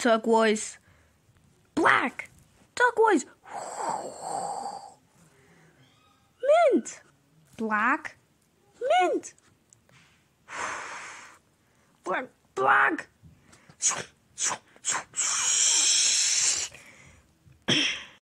turquoise, black, turquoise, mint, black, mint, black, black.